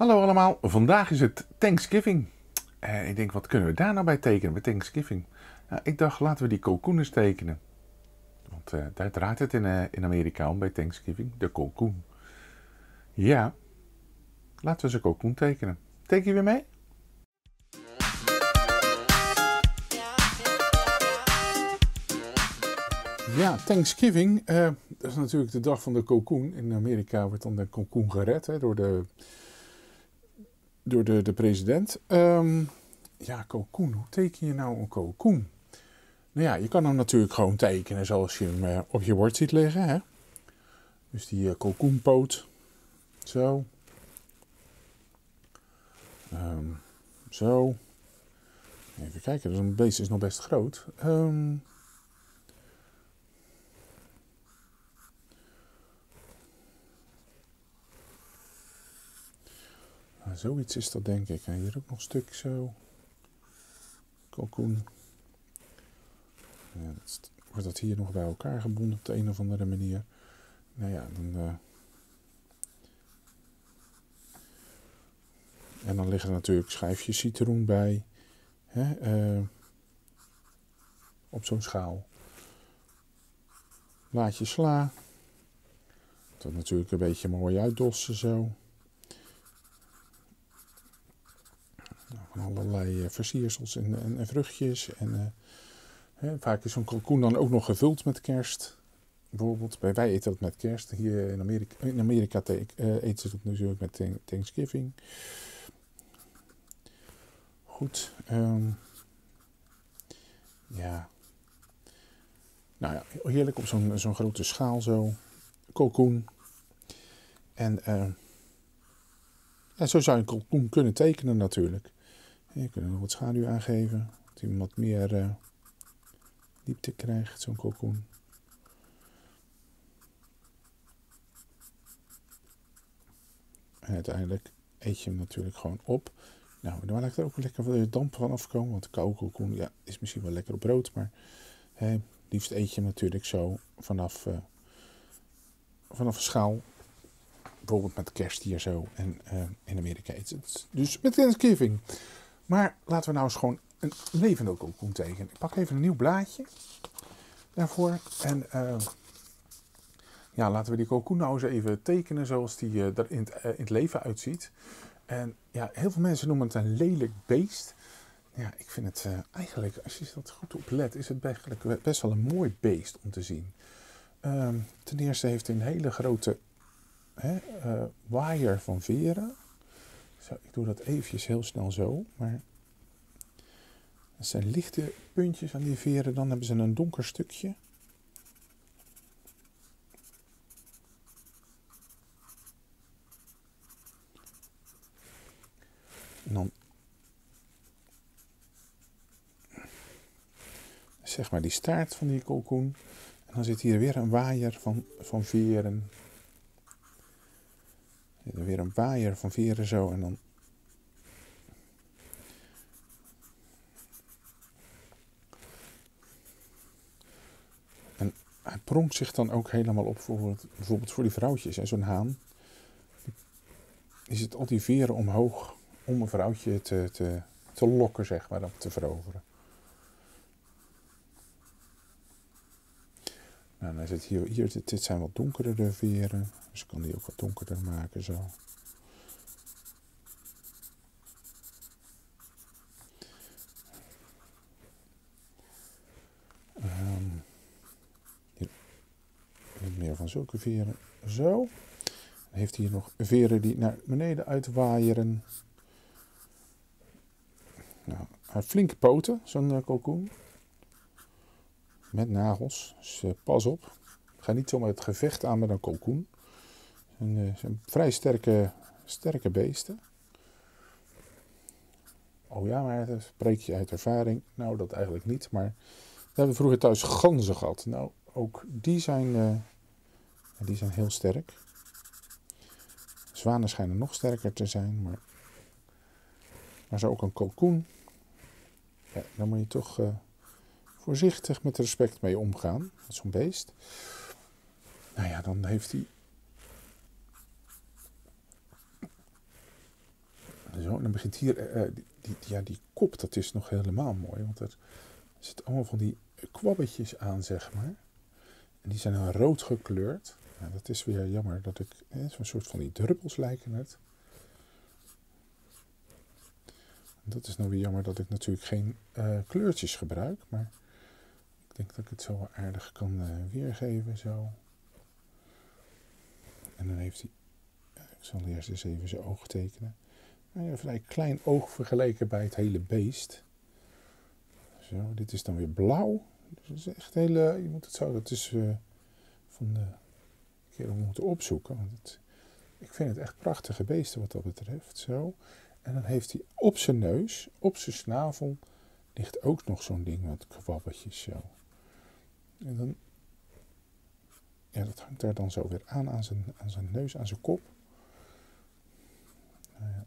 Hallo allemaal, vandaag is het Thanksgiving. En ik denk, wat kunnen we daar nou bij tekenen bij Thanksgiving? Nou, ik dacht, laten we die kalkoenen tekenen. Want uh, daar draait het in, uh, in Amerika om bij Thanksgiving, de kalkoen. Ja, laten we ze kalkoen tekenen. Teken je weer mee? Ja, Thanksgiving, dat is natuurlijk de dag van de kalkoen. In Amerika wordt dan de kalkoen gered hè, door, de, door de, de president. Um, ja, kalkoen, hoe teken je nou een kalkoen? Nou ja, je kan hem natuurlijk gewoon tekenen zoals je hem uh, op je bord ziet liggen. Hè? Dus die uh, zo. Um, zo. Even kijken, een beest is nog best groot. Um, zoiets is dat denk ik. En hier ook nog een stuk zo. Kalkoen. Ja, wordt dat hier nog bij elkaar gebonden op de een of andere manier. Nou ja, dan. Uh, en dan liggen er natuurlijk schijfjes citroen bij. Hè, uh, op zo'n schaal. Laatje sla. Dat natuurlijk een beetje mooi uitdossen zo. van allerlei versiersels en, en, vruchtjes. En, uh, hè, vaak is zo'n kalkoen dan ook nog gevuld met kerst. Bijvoorbeeld, bij wij eten dat met kerst. Hier in Amerika, in Amerika te, uh, eten ze dat natuurlijk met Thanksgiving. Goed. Um, ja. Nou ja, heerlijk op zo'n zo'n grote schaal zo. Kalkoen. En, uh, zo zou je een kalkoen kunnen tekenen natuurlijk. Je kunt er nog wat schaduw aangeven, dat hij wat meer uh, diepte krijgt, zo'n kalkoen. En uiteindelijk eet je hem natuurlijk gewoon op. Nou, dan laat ik er ook lekker wat damp van afkomen, want koude kalkoen ja, is misschien wel lekker op brood, maar hè, liefst eet je hem natuurlijk zo vanaf, uh, vanaf een schaal bijvoorbeeld met kerst hier zo. En uh, in Amerika eet het dus met Thanksgiving. Maar laten we nou eens gewoon een levende kalkoen tekenen. Ik pak even een nieuw blaadje daarvoor. En uh, ja, laten we die kalkoen nou eens even tekenen zoals die uh, er in het, uh, in het, leven uitziet. En ja, heel veel mensen noemen het een lelijk beest. Ja, ik vind het eigenlijk, als je dat goed op let, is het eigenlijk best wel een mooi beest om te zien. Ehm, ten eerste heeft hij een hele grote hè, waaier van veren. Zo, ik doe dat eventjes heel snel zo, maar het zijn lichte puntjes aan die veren, dan hebben ze een donker stukje. Dan zeg maar die staart van die kalkoen. En dan zit hier weer een waaier van, van veren weer een waaier van veren zo en dan En hij pronkt zich dan ook helemaal op voor bijvoorbeeld voor die vrouwtjes. En zo'n haan, die zit al die veren omhoog om een vrouwtje te, te, te lokken, zeg maar, om te veroveren. Nou, dan zit hier, hier, dit zijn wat donkere veren. Dus ik kan die ook wat donkerder maken zo. Um, hier, meer van zulke veren. Zo. Dan heeft hij hier nog veren die naar beneden uitwaaieren. Nou, flinke poten, zo'n uh, kalkoen. Met nagels. Dus uh, pas op. Ga niet zomaar het gevecht aan met een kalkoen. En, zijn vrij sterke, sterke beesten. Oh ja, maar dat spreek je uit ervaring. Nou, dat eigenlijk niet. Maar we hebben vroeger thuis ganzen gehad. Nou, ook die zijn, uh, die zijn heel sterk. Zwanen schijnen nog sterker te zijn. Maar, maar zo ook een kalkoen. Ja, dan moet je toch voorzichtig met respect mee omgaan. Met zo'n beest. Nou ja, dan heeft hij Zo, dan begint hier, uh, die, die, ja, die kop, dat is nog helemaal mooi. Want er zitten allemaal van die kwabbetjes aan, zeg maar. En die zijn dan rood gekleurd. Nou, dat is weer jammer dat ik, eh, zo'n soort van die druppels lijken het. Dat is nou weer jammer dat ik natuurlijk geen kleurtjes gebruik. Maar denk dat ik het zo aardig kan uh, weergeven. Zo. En dan heeft hij. Ik zal eerst eens even zijn oog tekenen. Een vrij klein oog vergeleken bij het hele beest. Zo, dit is dan weer blauw. Dus het is echt hele. Je moet het zo. Dat is van de keer om moeten opzoeken. Want het, ik vind het echt prachtige beesten wat dat betreft. Zo. En dan heeft hij op zijn neus, op zijn snavel, ligt ook nog zo'n ding met kwabbetjes zo. En dan, ja, dat hangt daar dan zo weer aan, aan zijn, aan zijn neus, aan zijn kop. Nou ja.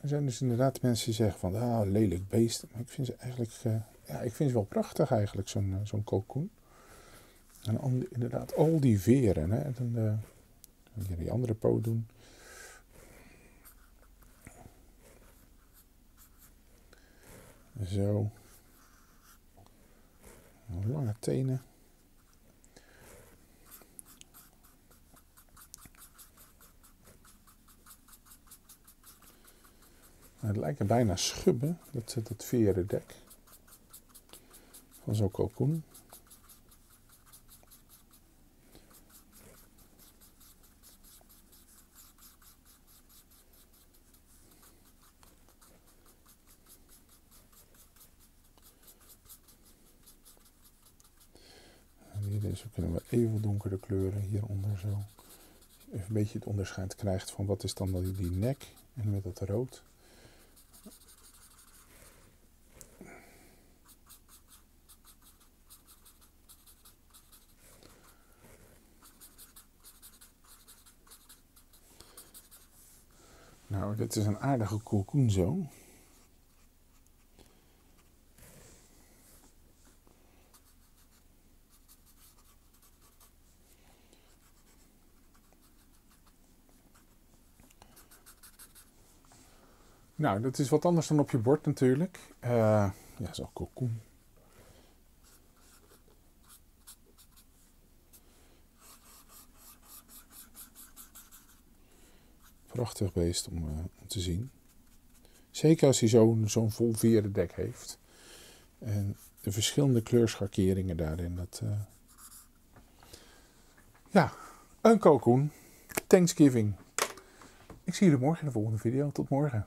Er zijn dus inderdaad mensen die zeggen van, ah, lelijk beest. Maar ik vind ze eigenlijk, uh, ja, ik vind ze wel prachtig eigenlijk, zo'n uh, zo'n kalkoen. En inderdaad, al die veren, hè. En dan, uh, die andere poot doen. Zo. Lange tenen. Het lijken bijna schubben, dat, dat veren dek. Van zo'n kalkoen. Deze kunnen we even donkere kleuren hieronder zo. Even een beetje het onderscheid krijgt van wat is dan die, nek en met dat rood. Nou, dit is een aardige cocoon zo. Nou, dat is wat anders dan op je bord natuurlijk. Uh, ja, zo'n cocoon. Prachtig beest om, uh, om, te zien. Zeker als hij zo'n zo'n vol dek heeft. En de verschillende kleurschakeringen daarin. Dat, uh... Ja, een cocoon. Thanksgiving. Ik zie jullie morgen in de volgende video. Tot morgen.